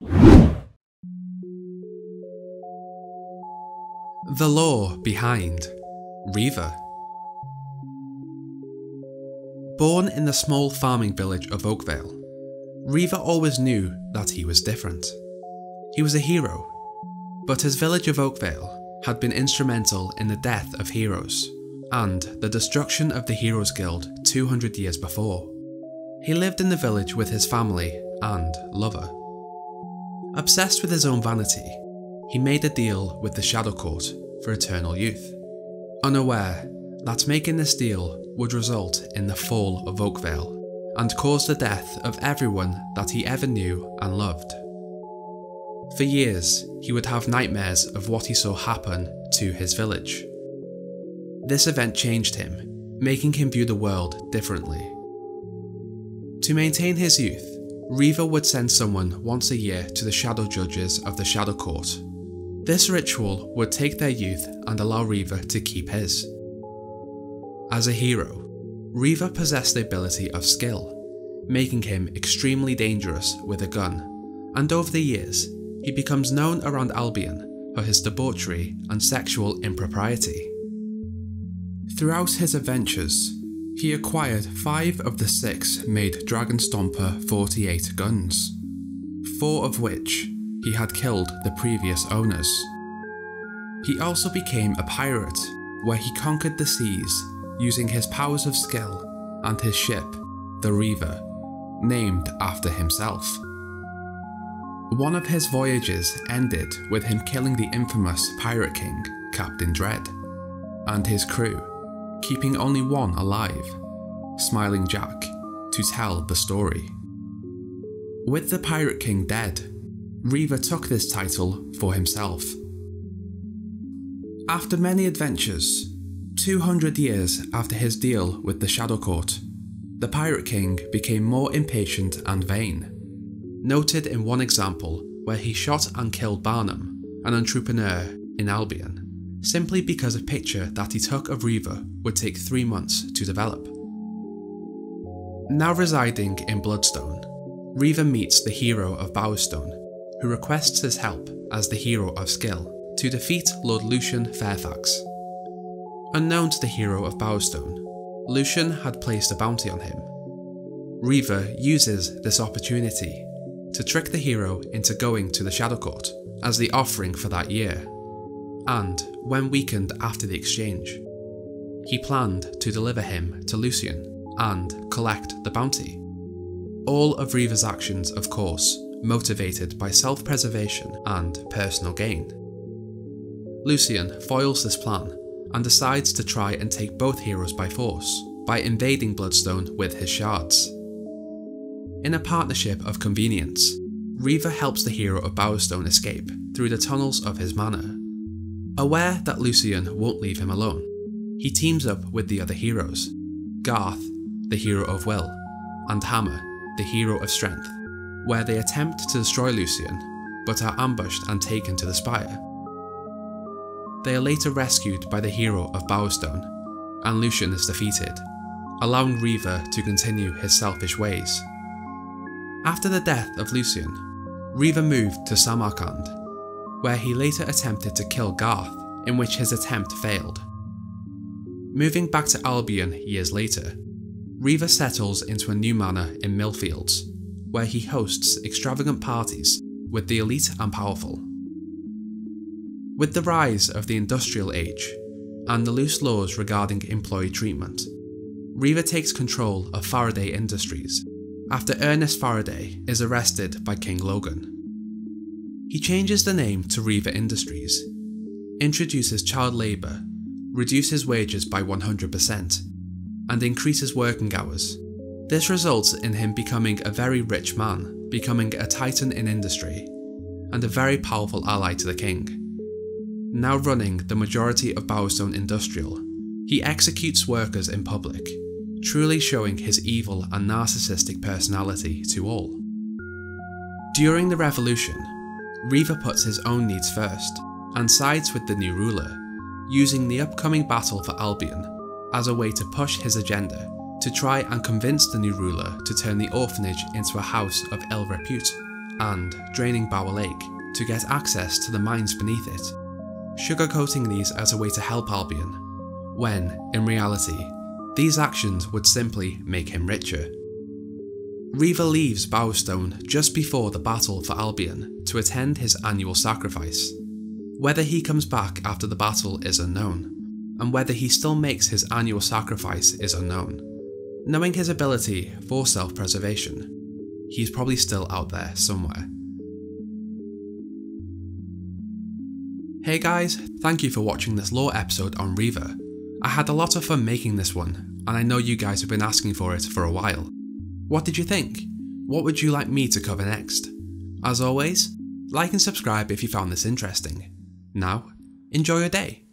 The Lore behind Reaver. Born in the small farming village of Oakvale, Reaver always knew that he was different. He was a hero, but his village of Oakvale had been instrumental in the death of heroes and the destruction of the Heroes Guild 200 years before. He lived in the village with his family and lover. Obsessed with his own vanity, he made a deal with the Shadow Court for eternal youth, unaware that making this deal would result in the fall of Oakvale and cause the death of everyone that he ever knew and loved. For years, he would have nightmares of what he saw happen to his village. This event changed him, making him view the world differently. To maintain his youth, Reaver would send someone once a year to the Shadow Judges of the Shadow Court. This ritual would take their youth and allow Reaver to keep his. As a hero, Reaver possessed the ability of skill, making him extremely dangerous with a gun, and over the years, he becomes known around Albion for his debauchery and sexual impropriety. Throughout his adventures, he acquired five of the six made Dragon Stomper 48 guns, four of which he had killed the previous owners. He also became a pirate, where he conquered the seas using his powers of skill and his ship, the Reaver, named after himself. One of his voyages ended with him killing the infamous Pirate King, Captain Dread, and his crew, keeping only one alive, Smiling Jack, to tell the story. With the Pirate King dead, Reaver took this title for himself. After many adventures, 200 years after his deal with the Shadow Court, the Pirate King became more impatient and vain. Noted in one example where he shot and killed Barnum, an entrepreneur in Albion, simply because a picture that he took of Reaver would take three months to develop. Now residing in Bloodstone, Reaver meets the hero of Bowerstone, who requests his help as the hero of skill to defeat Lord Lucian Fairfax. Unknown to the hero of Bowerstone, Lucian had placed a bounty on him. Reaver uses this opportunity to trick the hero into going to the Shadow Court as the offering for that year, and when weakened after the exchange, he planned to deliver him to Lucian and collect the bounty. All of Reaver's actions, of course, motivated by self preservation and personal gain. Lucian foils this plan and decides to try and take both heroes by force by invading Bloodstone with his shards. In a partnership of convenience, Reaver helps the hero of Bowerstone escape through the tunnels of his manor. Aware that Lucian won't leave him alone, he teams up with the other heroes Garth, the hero of will, and Hammer, the hero of strength, where they attempt to destroy Lucian but are ambushed and taken to the spire. They are later rescued by the hero of Bowerstone, and Lucian is defeated, allowing Reaver to continue his selfish ways. After the death of Lucian, Reaver moved to Samarkand, where he later attempted to kill Garth, in which his attempt failed. Moving back to Albion years later, Reaver settles into a new manor in Millfields, where he hosts extravagant parties with the elite and powerful. With the rise of the industrial age and the loose laws regarding employee treatment, Reaver takes control of Faraday Industries after Ernest Faraday is arrested by King Logan. He changes the name to Reaver Industries, introduces child labour, reduces wages by 100%, and increases working hours. This results in him becoming a very rich man, becoming a titan in industry, and a very powerful ally to the king now running the majority of Bowerstone Industrial, he executes workers in public, truly showing his evil and narcissistic personality to all. During the revolution, Reaver puts his own needs first and sides with the new ruler, using the upcoming battle for Albion as a way to push his agenda to try and convince the new ruler to turn the orphanage into a house of ill repute and draining Bower Lake to get access to the mines beneath it, sugarcoating these as a way to help Albion, when, in reality, these actions would simply make him richer. Reaver leaves Bowerstone just before the battle for Albion to attend his annual sacrifice. Whether he comes back after the battle is unknown, and whether he still makes his annual sacrifice is unknown. Knowing his ability for self preservation, he's probably still out there somewhere. Hey guys, thank you for watching this lore episode on Reaver. I had a lot of fun making this one, and I know you guys have been asking for it for a while. What did you think? What would you like me to cover next? As always, like and subscribe if you found this interesting. Now, enjoy your day.